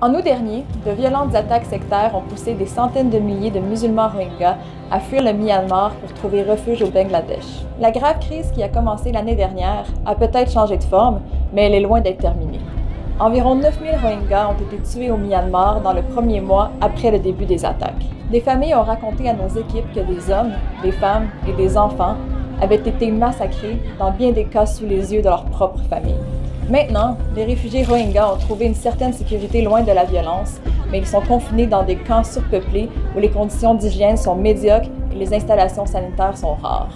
En août dernier, de violentes attaques sectaires ont poussé des centaines de milliers de musulmans rohingyas à fuir le Myanmar pour trouver refuge au Bangladesh. La grave crise qui a commencé l'année dernière a peut-être changé de forme, mais elle est loin d'être terminée. Environ 9000 Rohingyas ont été tués au Myanmar dans le premier mois après le début des attaques. Des familles ont raconté à nos équipes que des hommes, des femmes et des enfants avaient été massacrés, dans bien des cas sous les yeux de leur propre famille. Maintenant, les réfugiés Rohingyas ont trouvé une certaine sécurité loin de la violence, mais ils sont confinés dans des camps surpeuplés où les conditions d'hygiène sont médiocres et les installations sanitaires sont rares.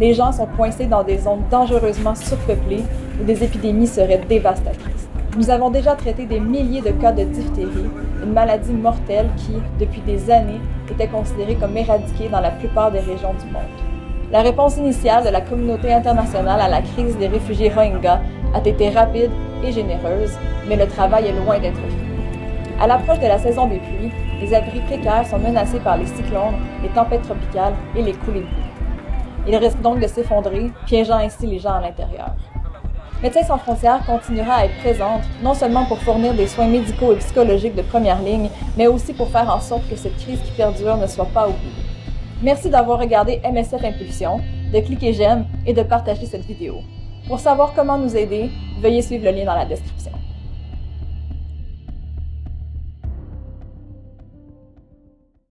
Les gens sont coincés dans des zones dangereusement surpeuplées où des épidémies seraient dévastatrices. Nous avons déjà traité des milliers de cas de diphtérie, une maladie mortelle qui, depuis des années, était considérée comme éradiquée dans la plupart des régions du monde. La réponse initiale de la communauté internationale à la crise des réfugiés Rohingyas a été rapide et généreuse, mais le travail est loin d'être fini. À l'approche de la saison des pluies, les abris précaires sont menacés par les cyclones, les tempêtes tropicales et les coulées de boue. Ils risquent donc de s'effondrer, piégeant ainsi les gens à l'intérieur. Médecins sans frontières continuera à être présente, non seulement pour fournir des soins médicaux et psychologiques de première ligne, mais aussi pour faire en sorte que cette crise qui perdure ne soit pas oubliée. Merci d'avoir regardé MSF Impulsion, de cliquer j'aime et de partager cette vidéo. Pour savoir comment nous aider, veuillez suivre le lien dans la description.